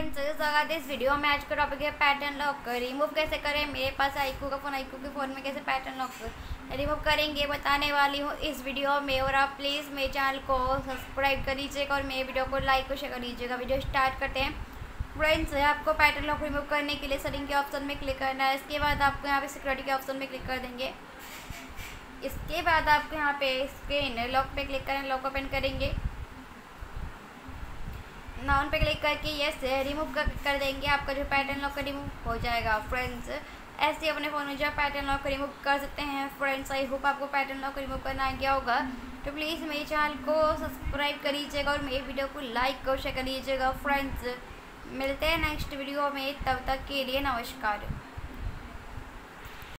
Friends स्वागत है इस वीडियो में आज का टॉपिक है पैटर्न लॉक रिमूव कैसे करें? मेरे पास आईकू का फ़ोन आईकू के फ़ोन में कैसे पैटर्न लॉक रिमूव करेंगे, बताने वाली हूँ इस वीडियो में। और आप प्लीज़ मेरे चैनल को सब्सक्राइब कर लीजिएगा और मेरे वीडियो को लाइक और शेयर कर लीजिएगा। वीडियो स्टार्ट करते हैं। फ्रेंड्स आपको पैटर्न लॉक रिमूव करने के लिए सेटिंग के ऑप्शन में क्लिक करना है। इसके बाद आपको यहाँ पे सिक्योरिटी के ऑप्शन में क्लिक कर देंगे। इसके बाद आपको यहाँ पे स्क्रीन लॉक पे क्लिक करें लॉक ओपन करेंगे। नाउन पे क्लिक करके यस रिमूव कर, कर देंगे। आपका जो पैटर्न लॉक का रिमूव हो जाएगा फ्रेंड्स ऐसे अपने फ़ोन में जो पैटर्न लॉक रिमूव कर सकते हैं फ्रेंड्स आई होप आपको पैटर्न लॉक रिमूव करना आ गया होगा। तो प्लीज़ मेरे चैनल को सब्सक्राइब कर लीजिएगा और मेरी वीडियो को लाइक और शेयर कर लीजिएगा फ्रेंड्स मिलते हैं नेक्स्ट वीडियो में तब तक के लिए नमस्कार।